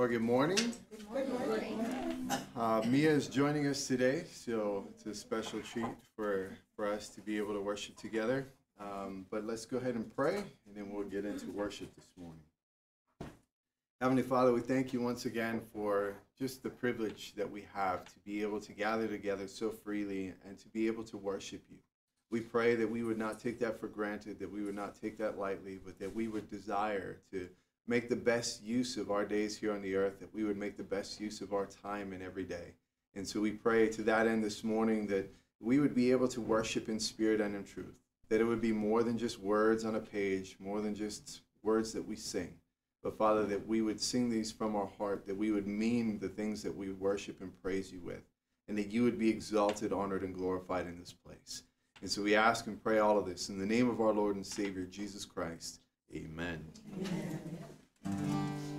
Well, good morning. Good morning. Uh, Mia is joining us today, so it's a special treat for, for us to be able to worship together. Um, but let's go ahead and pray, and then we'll get into worship this morning. Heavenly Father, we thank you once again for just the privilege that we have to be able to gather together so freely and to be able to worship you. We pray that we would not take that for granted, that we would not take that lightly, but that we would desire to make the best use of our days here on the earth, that we would make the best use of our time in every day. And so we pray to that end this morning that we would be able to worship in spirit and in truth, that it would be more than just words on a page, more than just words that we sing. But Father, that we would sing these from our heart, that we would mean the things that we worship and praise you with, and that you would be exalted, honored, and glorified in this place. And so we ask and pray all of this in the name of our Lord and Savior, Jesus Christ. Amen. Amen. Love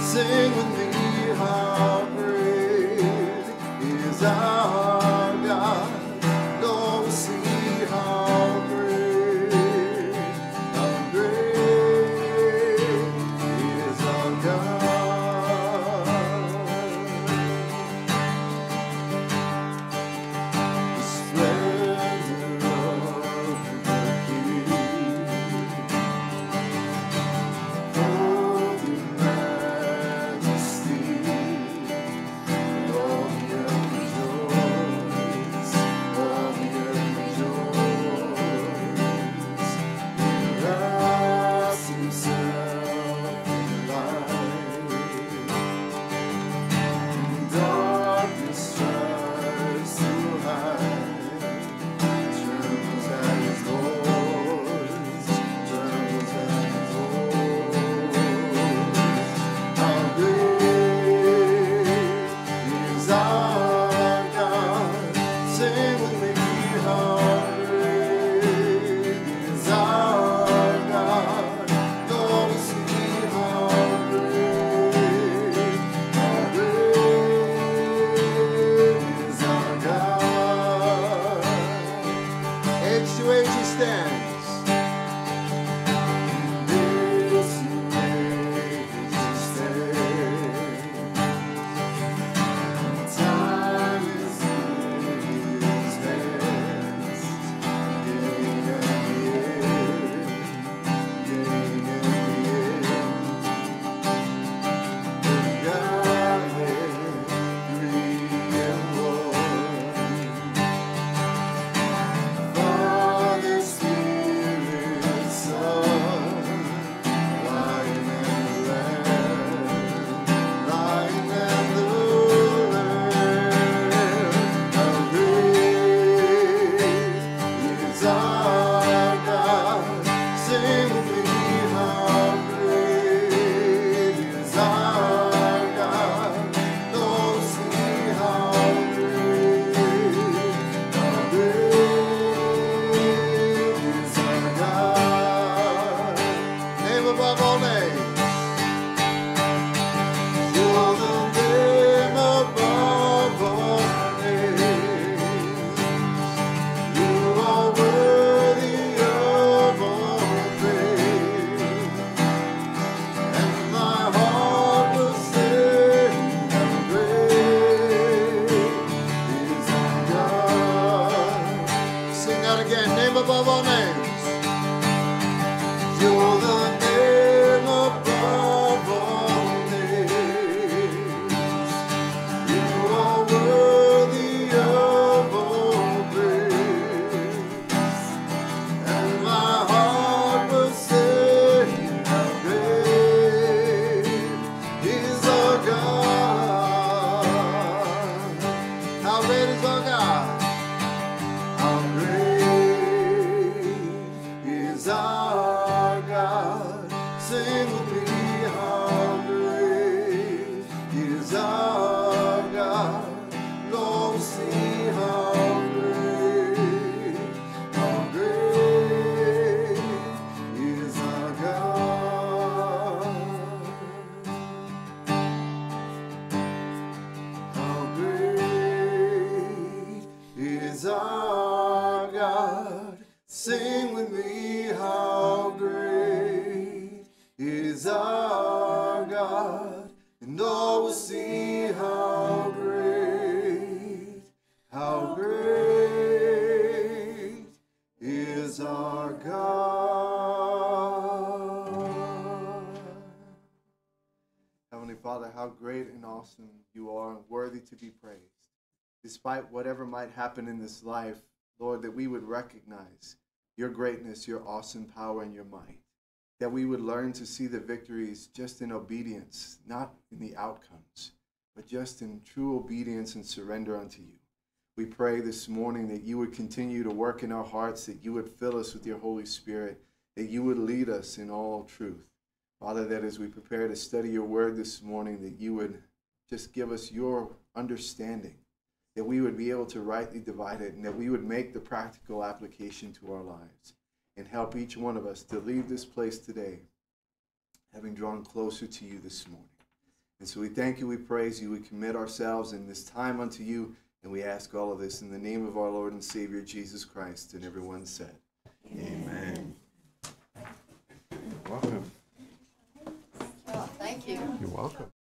Sing with me. our God. Heavenly Father, how great and awesome you are and worthy to be praised. Despite whatever might happen in this life, Lord, that we would recognize your greatness, your awesome power, and your might. That we would learn to see the victories just in obedience, not in the outcomes, but just in true obedience and surrender unto you. We pray this morning that you would continue to work in our hearts, that you would fill us with your Holy Spirit, that you would lead us in all truth. Father, that as we prepare to study your word this morning, that you would just give us your understanding, that we would be able to rightly divide it, and that we would make the practical application to our lives. And help each one of us to leave this place today, having drawn closer to you this morning. And so we thank you, we praise you, we commit ourselves in this time unto you and we ask all of this in the name of our Lord and Savior Jesus Christ. And everyone said, Amen. Welcome. Well, thank you. You're welcome.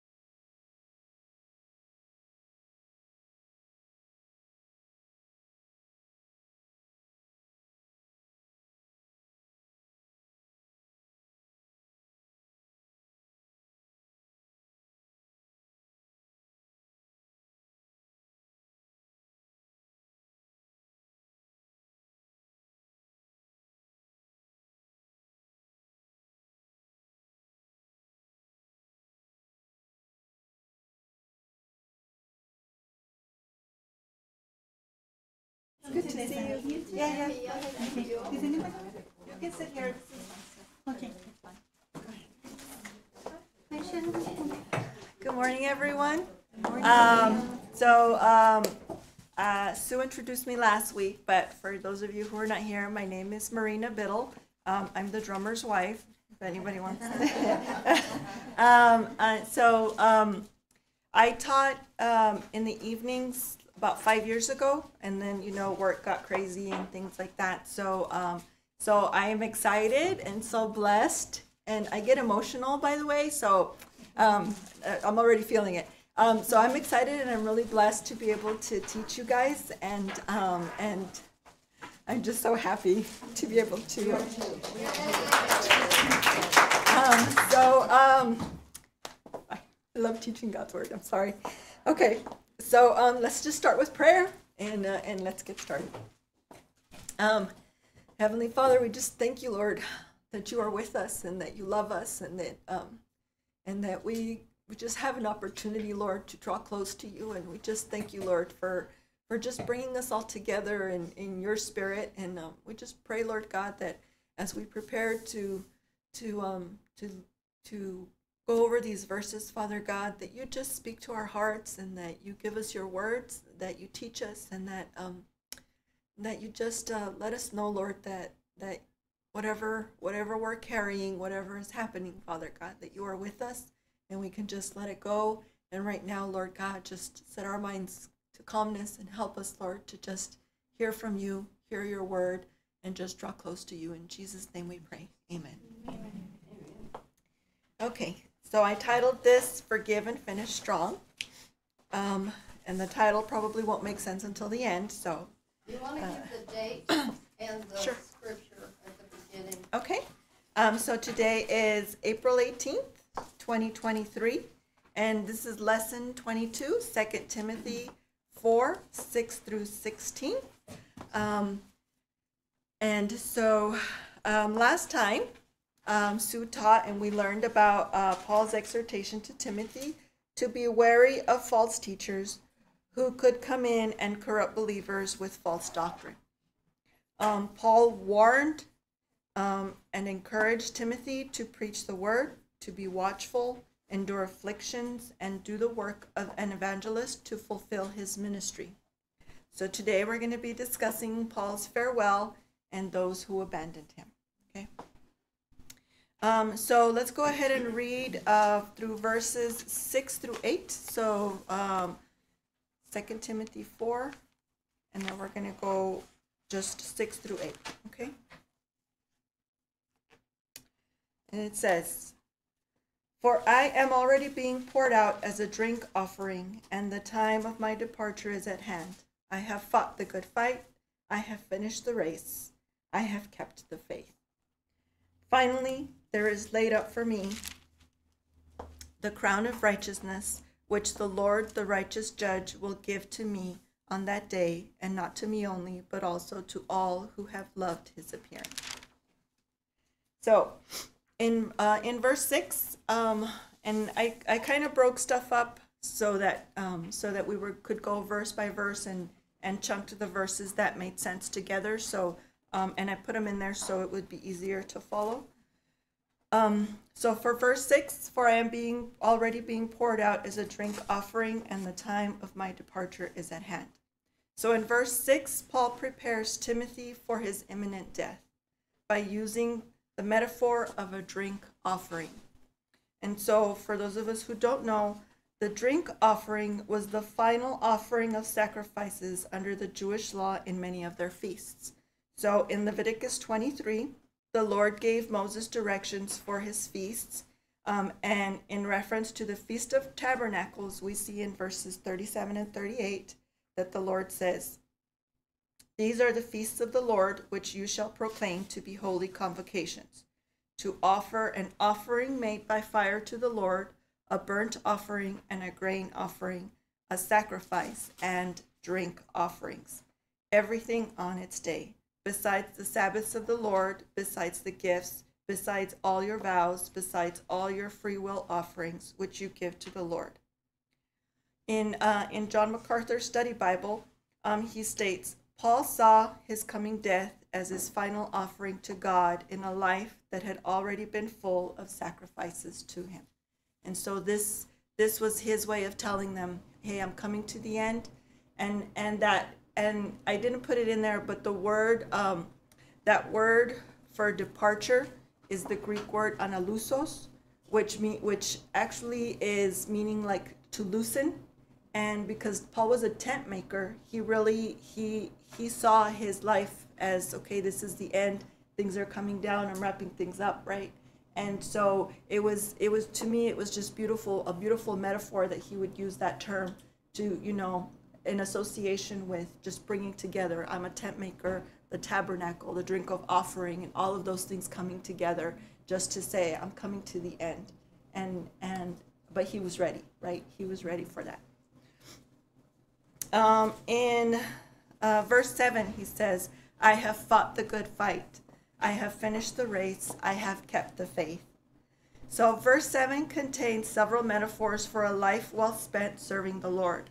Good to see you. Yeah, yeah. Is anybody? You can sit here. Okay, that's fine. Good morning, everyone. Um, so, um, uh, Sue introduced me last week, but for those of you who are not here, my name is Marina Biddle. Um, I'm the drummer's wife, if anybody wants to. Um, uh, so, um, I taught, um, in the evenings about five years ago, and then, you know, work got crazy and things like that. So, um, so I am excited and so blessed, and I get emotional, by the way, so, um, uh, I'm already feeling it. Um, so I'm excited and I'm really blessed to be able to teach you guys, and, um, and I'm just so happy to be able to. Um, so, um, I love teaching God's word. I'm sorry. Okay, so um, let's just start with prayer and uh, and let's get started. Um, Heavenly Father, we just thank you, Lord, that you are with us and that you love us and that um, and that we we just have an opportunity, Lord, to draw close to you. And we just thank you, Lord, for for just bringing us all together in in your spirit. And um, we just pray, Lord God, that as we prepare to to um to to go over these verses, Father God, that you just speak to our hearts and that you give us your words, that you teach us, and that um, that you just uh, let us know, Lord, that that whatever whatever we're carrying, whatever is happening, Father God, that you are with us, and we can just let it go. And right now, Lord God, just set our minds to calmness and help us, Lord, to just hear from you, hear your word, and just draw close to you. In Jesus' name we pray. Amen. Okay, so I titled this Forgive and Finish Strong. Um, and the title probably won't make sense until the end, so, You want to give the date and the Sure. scripture at the beginning. okay. Um, so today is April 18th, 2023, and this is lesson 22, 2 Timothy 4, 6 through 16. Um, and so um, last time, um, Sue taught and we learned about uh, Paul's exhortation to Timothy to be wary of false teachers who could come in and corrupt believers with false doctrine. Um, Paul warned um, and encouraged Timothy to preach the word, to be watchful, endure afflictions, and do the work of an evangelist to fulfill his ministry. So today we're going to be discussing Paul's farewell and those who abandoned him. Okay. Um, so let's go ahead and read uh, through verses six through eight. So um, 2 Timothy 4, and then we're going to go just 6 through 8. Okay? And it says, For I am already being poured out as a drink offering, and the time of my departure is at hand. I have fought the good fight, I have finished the race, I have kept the faith. Finally, there is laid up for me the crown of righteousness, which the Lord, the righteous judge, will give to me on that day, and not to me only, but also to all who have loved his appearing. So, in uh, in verse six, um, and I, I kind of broke stuff up so that um, so that we were could go verse by verse and and chunked the verses that made sense together. So, um, and I put them in there so it would be easier to follow. Um, so for verse six, for I am being already being poured out as a drink offering, and the time of my departure is at hand. So in verse six, Paul prepares Timothy for his imminent death by using the metaphor of a drink offering. And so, for those of us who don't know, the drink offering was the final offering of sacrifices under the Jewish law in many of their feasts. So, in Leviticus 23, the Lord gave Moses directions for his feasts. Um, and in reference to the Feast of Tabernacles, we see in verses 37 and 38 that the Lord says, These are the feasts of the Lord, which you shall proclaim to be holy convocations to offer an offering made by fire to the Lord, a burnt offering and a grain offering, a sacrifice and drink offerings, everything on its day, besides the Sabbaths of the Lord, besides the gifts, besides all your vows, besides all your free will offerings which you give to the Lord. In, uh, in John MacArthur's study Bible, um, he states, Paul saw his coming death as his final offering to God in a life that had already been full of sacrifices to him. And so this this was his way of telling them, "Hey, I'm coming to the end." And and that and I didn't put it in there, but the word um, that word for departure is the Greek word analusos, which mean which actually is meaning like to loosen. And because Paul was a tent maker, he really he he saw his life as okay, this is the end. Things are coming down. I'm wrapping things up, right? And so it was it was to me it was just beautiful, a beautiful metaphor that he would use that term to you know in association with just bringing together. I'm a tent maker, the tabernacle, the drink of offering, and all of those things coming together just to say I'm coming to the end. And and but he was ready, right? He was ready for that. Um, in uh, verse 7, he says, I have fought the good fight. I have finished the race. I have kept the faith. So, verse 7 contains several metaphors for a life well spent serving the Lord.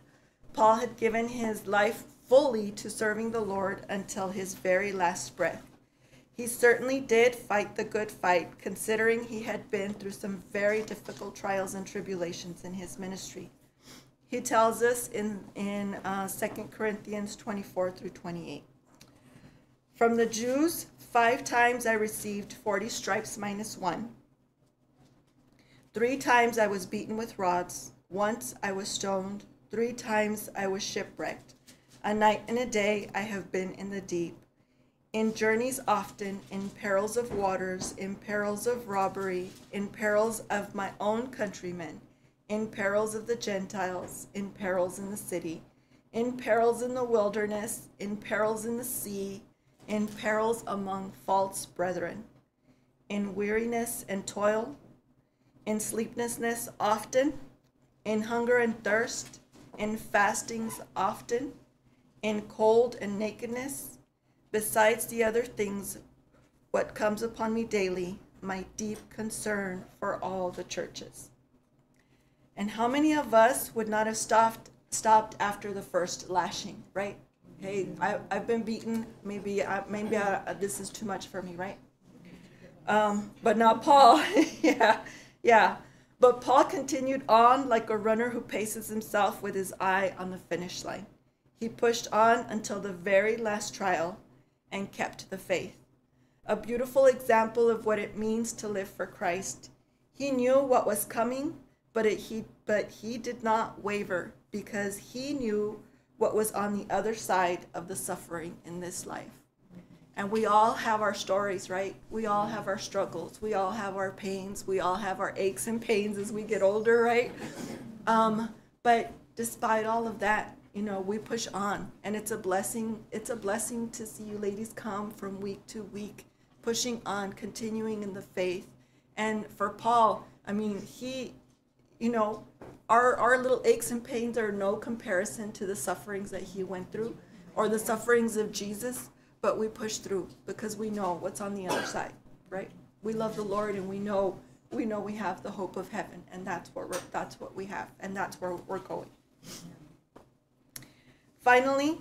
Paul had given his life fully to serving the Lord until his very last breath. He certainly did fight the good fight, considering he had been through some very difficult trials and tribulations in his ministry. He tells us in, in uh, 2 Corinthians 24 through 28. From the Jews, five times I received 40 stripes minus one. Three times I was beaten with rods. Once I was stoned. Three times I was shipwrecked. A night and a day I have been in the deep. In journeys often, in perils of waters, in perils of robbery, in perils of my own countrymen, in perils of the Gentiles, in perils in the city, in perils in the wilderness, in perils in the sea, in perils among false brethren, in weariness and toil, in sleeplessness often, in hunger and thirst, in fastings often, in cold and nakedness, besides the other things, what comes upon me daily, my deep concern for all the churches. And how many of us would not have stopped stopped after the first lashing, right? Hey, I, I've been beaten. Maybe I, maybe I, this is too much for me, right? Um, but not Paul. yeah, yeah. But Paul continued on like a runner who paces himself with his eye on the finish line. He pushed on until the very last trial and kept the faith. A beautiful example of what it means to live for Christ. He knew what was coming, but it, he but he did not waver because he knew what was on the other side of the suffering in this life. And we all have our stories, right? We all have our struggles. We all have our pains. We all have our aches and pains as we get older, right? Um, but despite all of that, you know, we push on, and it's a blessing. It's a blessing to see you ladies come from week to week, pushing on, continuing in the faith. And for Paul, I mean, he, you know, our, our little aches and pains are no comparison to the sufferings that he went through or the sufferings of Jesus, but we push through because we know what's on the other side, right? We love the Lord and we know we know we have the hope of heaven and that's what we're that's what we have and that's where we're going. Finally,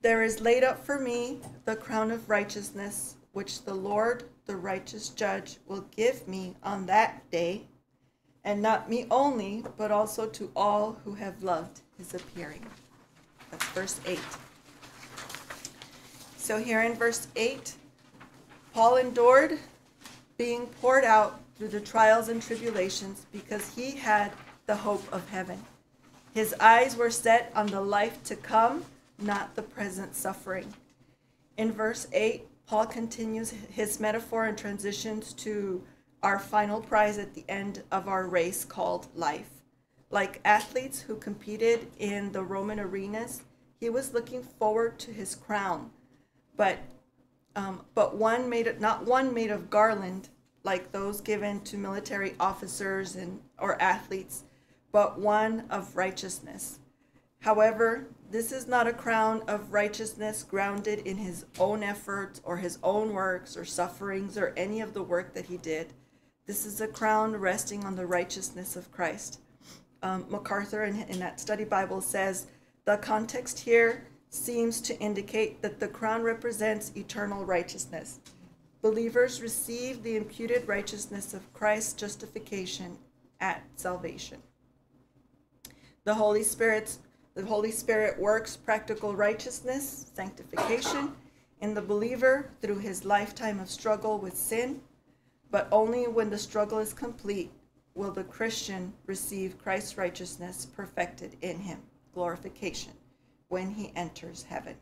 there is laid up for me the crown of righteousness, which the Lord, the righteous judge, will give me on that day, and not me only, but also to all who have loved his appearing. That's verse 8. So here in verse 8, Paul endured being poured out through the trials and tribulations because he had the hope of heaven. His eyes were set on the life to come, not the present suffering. In verse 8, Paul continues his metaphor and transitions to our final prize at the end of our race called life. Like athletes who competed in the Roman arenas, he was looking forward to his crown, but um, but one made it not one made of garland like those given to military officers and or athletes, but one of righteousness. However, this is not a crown of righteousness grounded in his own efforts or his own works or sufferings or any of the work that he did. This is a crown resting on the righteousness of Christ. Um, MacArthur in, in that study Bible says the context here seems to indicate that the crown represents eternal righteousness. Believers receive the imputed righteousness of Christ's justification at salvation. The Holy Spirit's the Holy Spirit works practical righteousness, sanctification in the believer through his lifetime of struggle with sin, but only when the struggle is complete will the Christian receive Christ's righteousness perfected in him, glorification, when he enters heaven.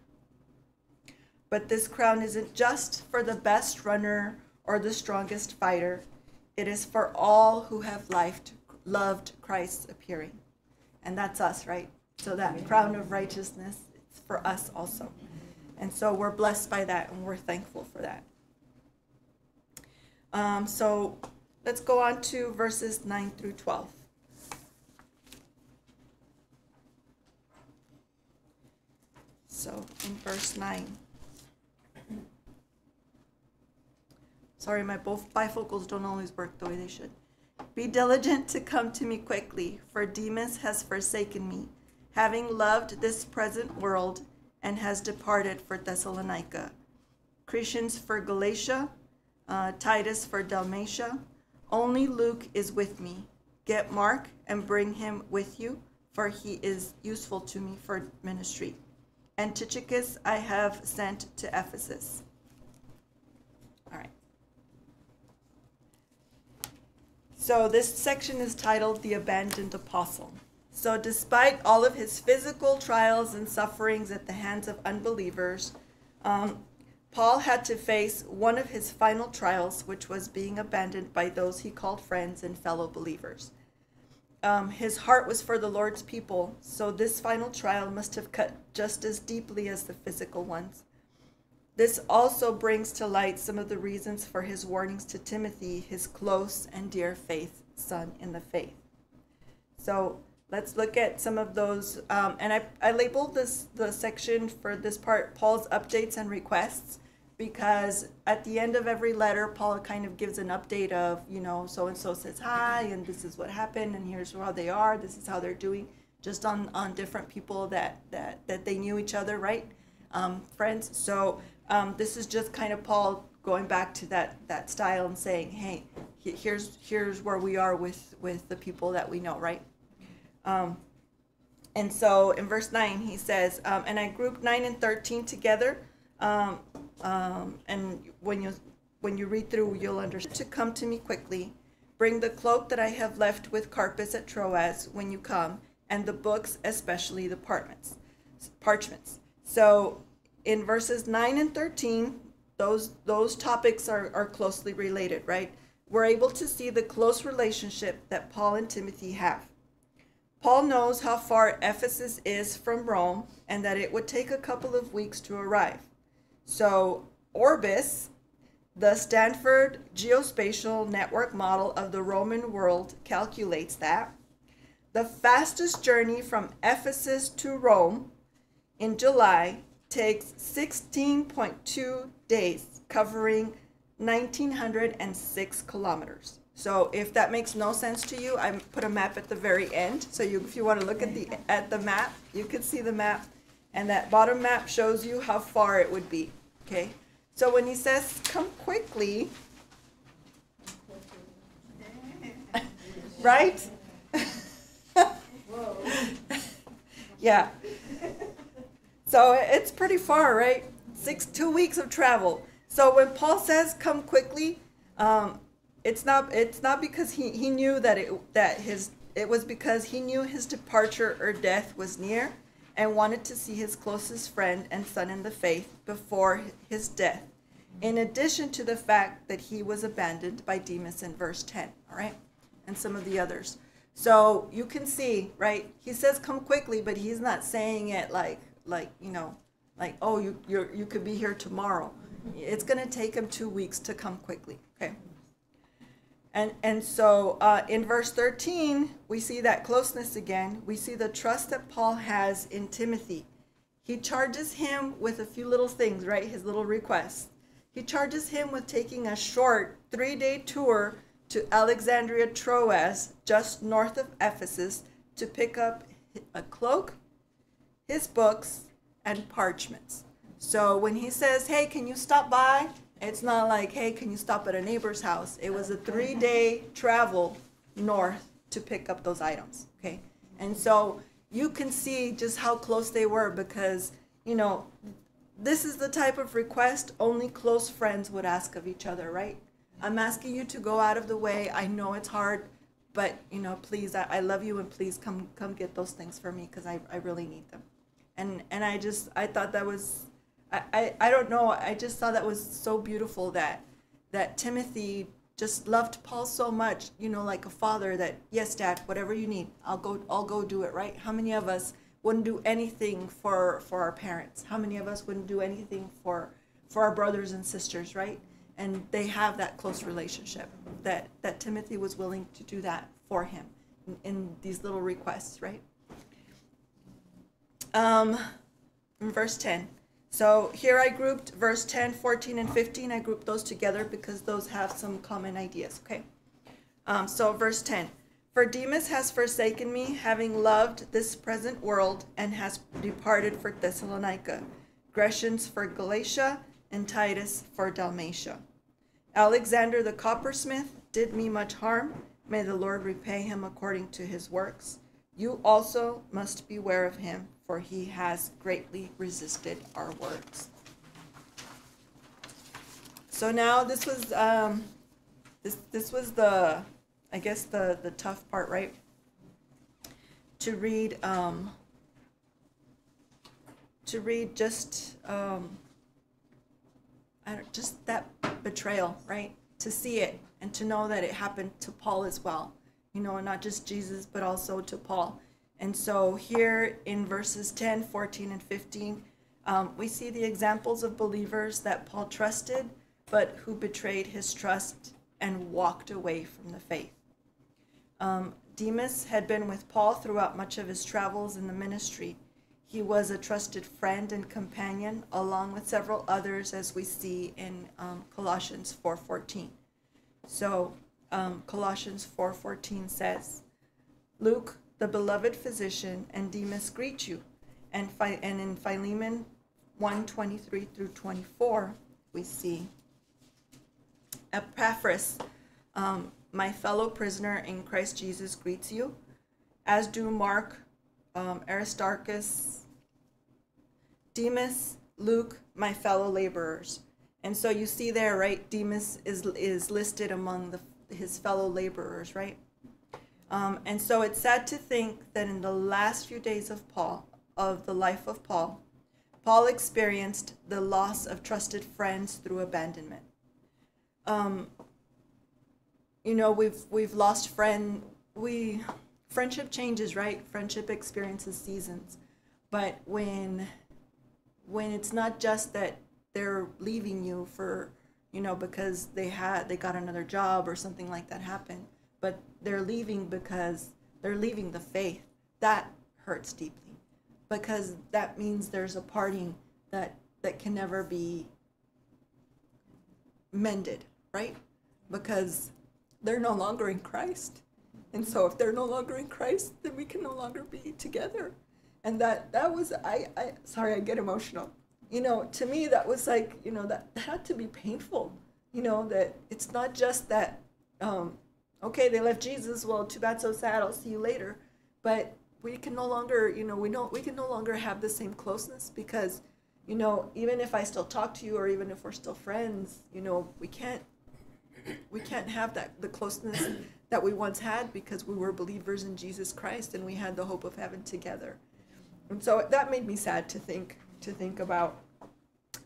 But this crown isn't just for the best runner or the strongest fighter. It is for all who have loved Christ's appearing. And that's us, right? So that crown of righteousness is for us also. And so we're blessed by that and we're thankful for that. Um, so let's go on to verses 9 through 12. So in verse 9. Sorry, my both bifocals don't always work the way they should. Be diligent to come to me quickly, for Demas has forsaken me having loved this present world, and has departed for Thessalonica. Crescens for Galatia, uh, Titus for Dalmatia. Only Luke is with me. Get Mark and bring him with you, for he is useful to me for ministry. And Tychicus I have sent to Ephesus. All right. So this section is titled The Abandoned Apostle. So, despite all of his physical trials and sufferings at the hands of unbelievers, um, Paul had to face one of his final trials, which was being abandoned by those he called friends and fellow believers. Um, his heart was for the Lord's people, so this final trial must have cut just as deeply as the physical ones. This also brings to light some of the reasons for his warnings to Timothy, his close and dear faith son in the faith. So, let's look at some of those. Um, and I, I labeled this the section for this part Paul's updates and requests because at the end of every letter, Paul kind of gives an update of, you know, so and so says hi, and this is what happened, and here's how they are, this is how they're doing, just on, on different people that, that, that they knew each other, right? Um, friends. So um, this is just kind of Paul going back to that, that style and saying, hey, here's, here's where we are with, with the people that we know, right? Um, and so in verse 9, he says, um, And I grouped 9 and 13 together. Um, um, and when you, when you read through, you'll understand. To come to me quickly. Bring the cloak that I have left with Carpus at Troas when you come, and the books, especially the parchments. parchments. So in verses 9 and 13, those, those topics are, are closely related, right? We're able to see the close relationship that Paul and Timothy have. Paul knows how far Ephesus is from Rome and that it would take a couple of weeks to arrive. So, Orbis, the Stanford Geospatial Network model of the Roman world, calculates that the fastest journey from Ephesus to Rome in July takes 16.2 days, covering 1,906 kilometers. So if that makes no sense to you, I put a map at the very end. So you, if you want to look at the at the map, you can see the map, and that bottom map shows you how far it would be. Okay, So when he says, come quickly, right? yeah. So it's pretty far, right? Six, two weeks of travel. So when Paul says, come quickly, um, it's not, it's not because he, he knew that it, that his, it was because he knew his departure or death was near and wanted to see his closest friend and son in the faith before his death, in addition to the fact that he was abandoned by Demas in verse 10, all right, and some of the others. So you can see, right? He says, "Come quickly," but he's not saying it like, like you know, like, "Oh, you you you could be here tomorrow." It's gonna take him two weeks to come quickly. Okay. And, and so uh, in verse 13, we see that closeness again. We see the trust that Paul has in Timothy. He charges him with a few little things, right? His little requests. He charges him with taking a short three day tour to Alexandria Troas, just north of Ephesus, to pick up a cloak, his books, and parchments. So when he says, Hey, can you stop by? It's not like, hey, can you stop at a neighbor's house? It was a three day travel north to pick up those items. Okay. And so you can see just how close they were because, you know, this is the type of request only close friends would ask of each other, right? I'm asking you to go out of the way. I know it's hard, but you know, please, I, I love you and please come come get those things for me because I, I really need them. And and I just I thought that was I, I, I don't know. I just thought that was so beautiful that that Timothy just loved Paul so much, you know, like a father that, yes, dad, whatever you need, I'll go I'll go do it, right? How many of us wouldn't do anything for for our parents? How many of us wouldn't do anything for for our brothers and sisters, right? And they have that close relationship that that Timothy was willing to do that for him in, in these little requests, right? Um, in verse 10. So here I grouped verse 10, 14, and 15. I grouped those together because those have some common ideas, okay? Um, so verse 10. For Demas has forsaken me, having loved this present world, and has departed for Thessalonica. Crescens for Galatia, and Titus for Dalmatia. Alexander the coppersmith did me much harm. May the Lord repay him according to his works. You also must beware of him, for he has greatly resisted our words. So now this was um, this this was the I guess the the tough part, right? To read um, to read just um, I don't, just that betrayal, right? To see it and to know that it happened to Paul as well. You know, not just Jesus, but also to Paul. And so here in verses 10, 14, and 15, um, we see the examples of believers that Paul trusted, but who betrayed his trust and walked away from the faith. Um, Demas had been with Paul throughout much of his travels in the ministry. He was a trusted friend and companion, along with several others, as we see in um, Colossians 4:14. So um, Colossians 4:14 says, "Luke, the beloved physician, and Demas greet you. And, and in Philemon 1 23 through 24, we see Epaphras, um, my fellow prisoner in Christ Jesus, greets you, as do Mark, um, Aristarchus, Demas, Luke, my fellow laborers. And so you see there, right? Demas is, is listed among the, his fellow laborers, right? Um, and so it's sad to think that in the last few days of Paul, of the life of Paul, Paul experienced the loss of trusted friends through abandonment. Um, you know, we've we've lost friend. We friendship changes, right? Friendship experiences seasons, but when when it's not just that they're leaving you for you know because they had they got another job or something like that happened but they're leaving because they're leaving the faith. That hurts deeply because that means there's a parting that that can never be mended, right? Because they're no longer in Christ. And so if they're no longer in Christ, then we can no longer be together. And that that was I I sorry, I get emotional. you know, to me, that was like, you know, that, that had to be painful. You know, that it's not just that, um, okay, they left Jesus. Well, too bad, so sad. I'll see you later. But we can no longer, you know, we know we can no longer have the same closeness because, you know, even if I still talk to you or even if we're still friends, you know, we can't we can't have that the closeness that we once had because we were believers in Jesus Christ and we had the hope of heaven together. And so that made me sad to think to think about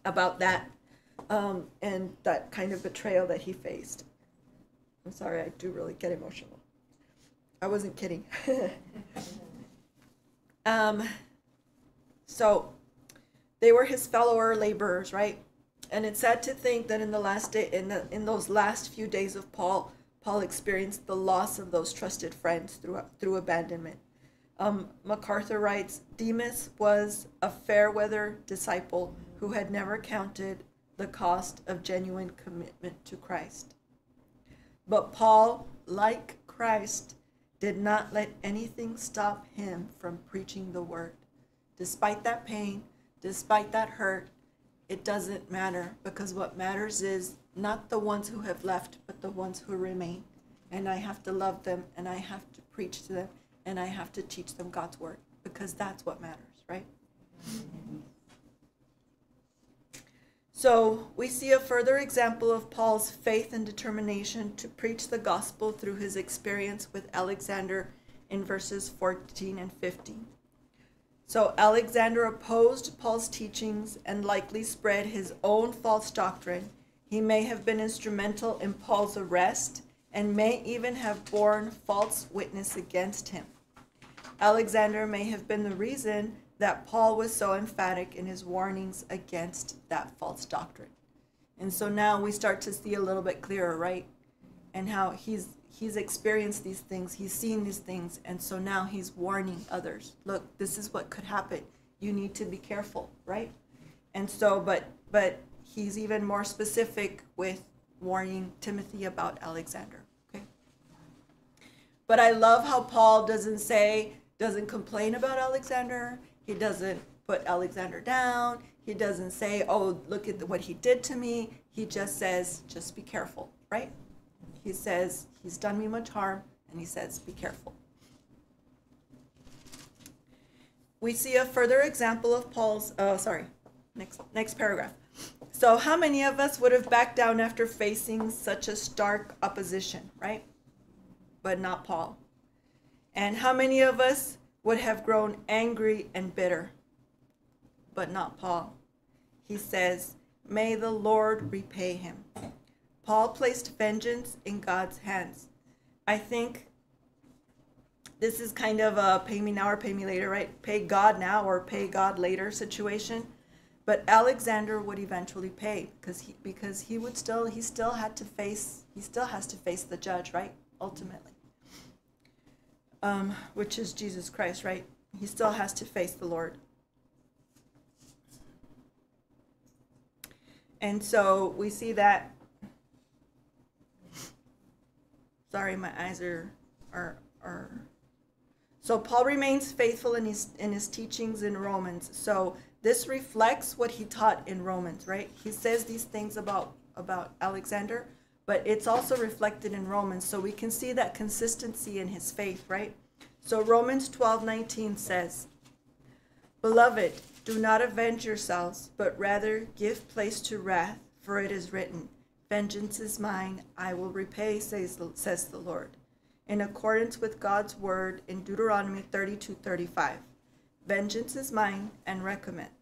about that um, and that kind of betrayal that he faced. I'm sorry, I do really get emotional. I wasn't kidding. um, so they were his fellow laborers, right? And it's sad to think that in the last day, in the, in those last few days of Paul, Paul experienced the loss of those trusted friends through through abandonment. Um, MacArthur writes, Demas was a fair weather disciple who had never counted the cost of genuine commitment to Christ. But Paul, like Christ, did not let anything stop him from preaching the word. Despite that pain, despite that hurt, it doesn't matter because what matters is not the ones who have left, but the ones who remain. And I have to love them and I have to preach to them and I have to teach them God's word because that's what matters, right? So we see a further example of Paul's faith and determination to preach the gospel through his experience with Alexander in verses 14 and 15. So Alexander opposed Paul's teachings and likely spread his own false doctrine. He may have been instrumental in Paul's arrest and may even have borne false witness against him. Alexander may have been the reason that Paul was so emphatic in his warnings against that false doctrine. And so now we start to see a little bit clearer, right? And how he's he's experienced these things, he's seen these things, and so now he's warning others. Look, this is what could happen. You need to be careful, right? And so but but he's even more specific with warning Timothy about Alexander, okay? But I love how Paul doesn't say doesn't complain about Alexander. He doesn't put Alexander down. He doesn't say, oh, look at what he did to me. He just says, just be careful, right? He says, he's done me much harm, and he says, be careful. We see a further example of Paul's, oh, sorry, next, next paragraph. So, how many of us would have backed down after facing such a stark opposition, right? But not Paul. And how many of us would have grown angry and bitter? But not Paul. He says, May the Lord repay him. Paul placed vengeance in God's hands. I think this is kind of a pay me now or pay me later, right? Pay God now or pay God later situation. But Alexander would eventually pay because he because he would still he still had to face he still has to face the judge, right? Ultimately um, which is Jesus Christ, right? He still has to face the Lord. And so we see that. Sorry, my eyes are are are. So Paul remains faithful in his in his teachings in Romans. So this reflects what he taught in Romans, right? He says these things about about Alexander, but it's also reflected in Romans. So we can see that consistency in his faith, right? So Romans 12 19 says, Beloved, do not avenge yourselves, but rather give place to wrath, for it is written, Vengeance is mine, I will repay, says the, says the Lord. In accordance with God's word in Deuteronomy 32 35. Vengeance is mine and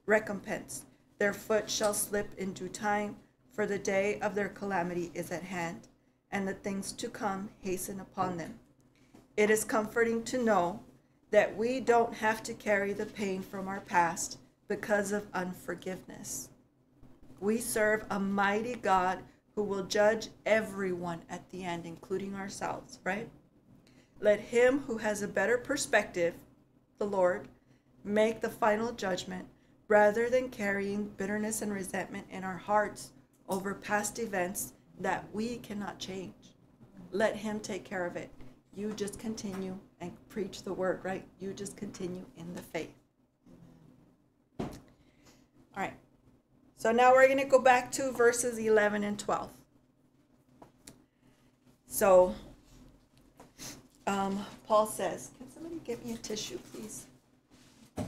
recompense. Their foot shall slip in due time for the day of their calamity is at hand, and the things to come hasten upon them. It is comforting to know that we don't have to carry the pain from our past because of unforgiveness. We serve a mighty God who will judge everyone at the end, including ourselves, right? Let him who has a better perspective, the Lord, make the final judgment rather than carrying bitterness and resentment in our hearts over past events that we cannot change. Let Him take care of it. You just continue and preach the word, right? You just continue in the faith. All right. So now we're going to go back to verses 11 and 12. So um, Paul says, Can somebody get me a tissue, please? I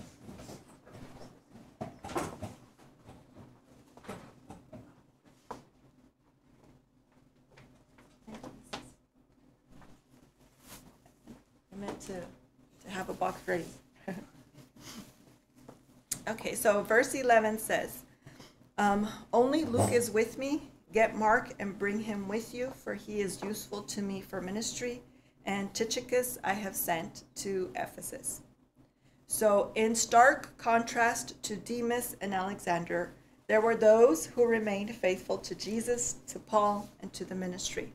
meant to, to have a box ready. okay, so verse 11 says, um, Only Luke is with me. Get Mark and bring him with you, for he is useful to me for ministry. And Tychicus I have sent to Ephesus. So, in stark contrast to Demas and Alexander, there were those who remained faithful to Jesus, to Paul, and to the ministry.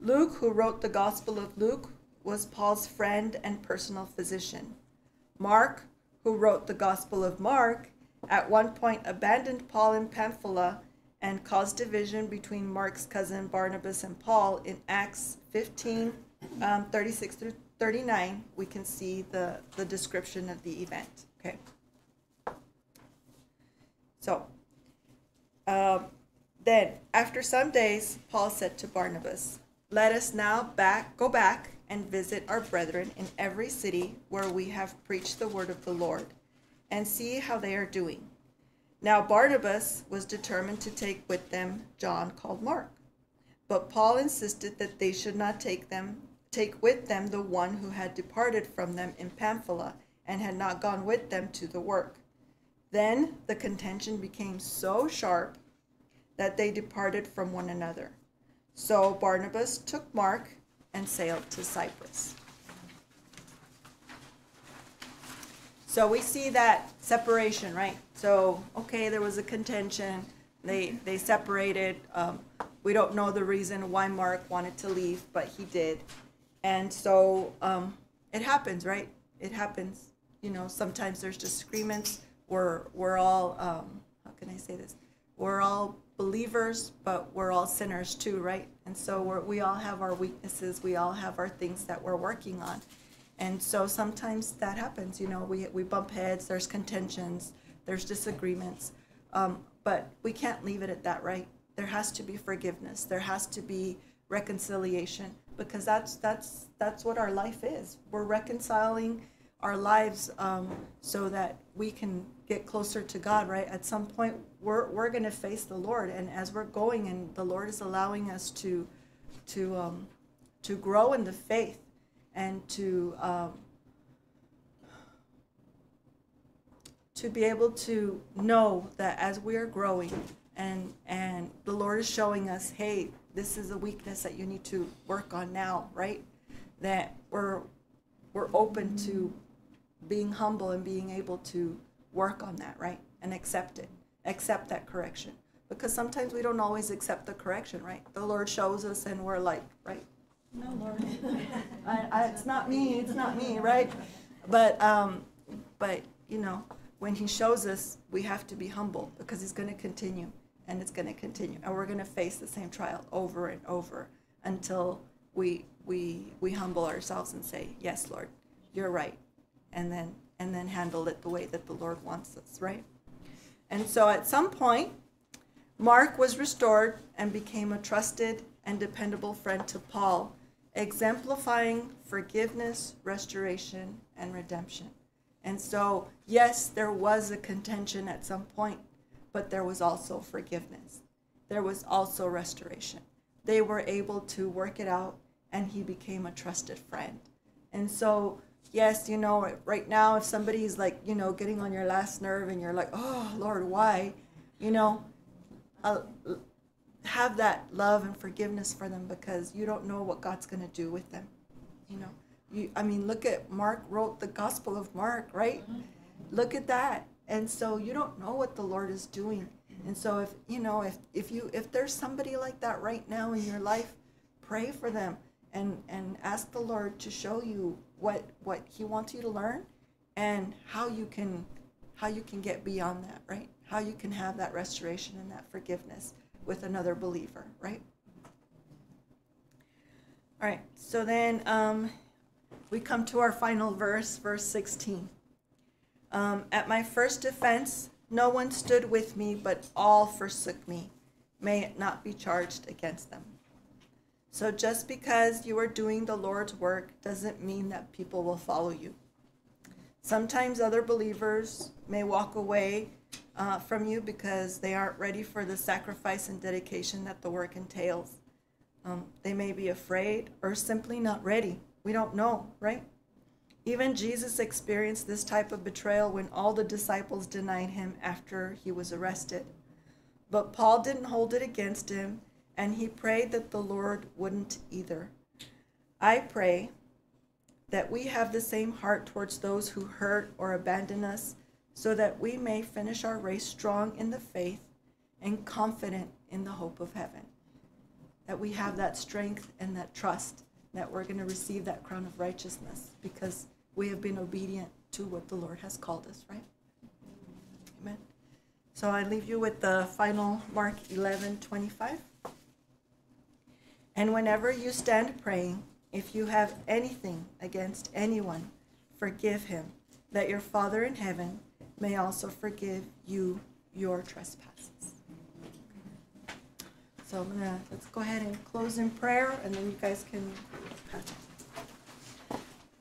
Luke, who wrote the Gospel of Luke, was Paul's friend and personal physician. Mark, who wrote the Gospel of Mark, at one point abandoned Paul in Pamphylia and caused division between Mark's cousin Barnabas and Paul in Acts 15 um, 36 through 39. We can see the, the description of the event. Okay. So, uh, then after some days, Paul said to Barnabas, Let us now back go back and visit our brethren in every city where we have preached the word of the Lord, and see how they are doing. Now Barnabas was determined to take with them John called Mark. But Paul insisted that they should not take them take with them the one who had departed from them in Pamphylia and had not gone with them to the work. Then the contention became so sharp that they departed from one another. So Barnabas took Mark and sailed to Cyprus. So we see that separation, right? So okay, there was a contention. They they separated. Um, we don't know the reason why Mark wanted to leave, but he did. And so um, it happens, right? It happens. You know, sometimes there's disagreements. We're we're all um, how can I say this? We're all believers, but we're all sinners too, right? And so we all have our weaknesses. We all have our things that we're working on. And so sometimes that happens. You know, we we bump heads. There's contentions. There's disagreements. Um, but we can't leave it at that, right? There has to be forgiveness. There has to be reconciliation because that's that's that's what our life is. We're reconciling our lives um, so that we can get closer to God. Right? At some point, we're we're going to face the Lord, and as we're going, and the Lord is allowing us to to um, to grow in the faith and to um, to be able to know that as we are growing and and the Lord is showing us, hey, this is a weakness that you need to work on now, right? That we're we're open to being humble and being able to work on that, right? And accept it. Accept that correction. Because sometimes we don't always accept the correction, right? The Lord shows us and we're like, right? No, Lord. I, I, it's not me, it's not me, right? But um but you know, when he shows us, we have to be humble because he's going to continue and it's going to continue and we're going to face the same trial over and over until we we we humble ourselves and say yes lord you're right and then and then handle it the way that the lord wants us right and so at some point mark was restored and became a trusted and dependable friend to paul exemplifying forgiveness restoration and redemption and so yes there was a contention at some point but there was also forgiveness. There was also restoration. They were able to work it out, and he became a trusted friend. And so, yes, you know, right now, if somebody is like, you know, getting on your last nerve and you're like, oh, Lord, why? You know, uh, have that love and forgiveness for them because you don't know what God's going to do with them. You know, you, I mean, look at Mark wrote the Gospel of Mark, right? Look at that and so you don't know what the lord is doing and so if you know if if you if there's somebody like that right now in your life pray for them and and ask the lord to show you what what he wants you to learn and how you can how you can get beyond that right how you can have that restoration and that forgiveness with another believer right all right so then um, we come to our final verse verse 16 um, at my first defense, No one stood with me, but all forsook me. May it not be charged against them. So just because you are doing the Lord's work doesn't mean that people will follow you. Sometimes other believers may walk away uh, from you because they aren't ready for the sacrifice and dedication that the work entails. Um, they may be afraid or simply not ready. We don't know, right? Even Jesus experienced this type of betrayal when all the disciples denied him after he was arrested. But Paul didn't hold it against him, and he prayed that the Lord wouldn't either. I pray that we have the same heart towards those who hurt or abandon us, so that we may finish our race strong in the faith and confident in the hope of heaven. That we have that strength and that trust that we're going to receive that crown of righteousness because we have been obedient to what the Lord has called us, right? Amen. So I leave you with the final Mark 11 25. And whenever you stand praying, if you have anything against anyone, forgive him, that your Father in heaven may also forgive you your trespasses. So I'm gonna, let's go ahead and close in prayer, and then you guys can.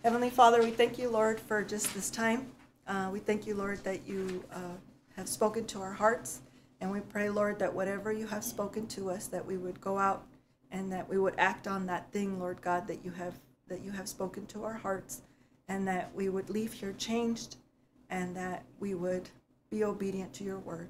Heavenly Father, we thank you, Lord, for just this time. Uh, we thank you, Lord, that you uh, have spoken to our hearts, and we pray, Lord, that whatever you have spoken to us, that we would go out and that we would act on that thing, Lord God, that you have that you have spoken to our hearts, and that we would leave here changed, and that we would be obedient to your word.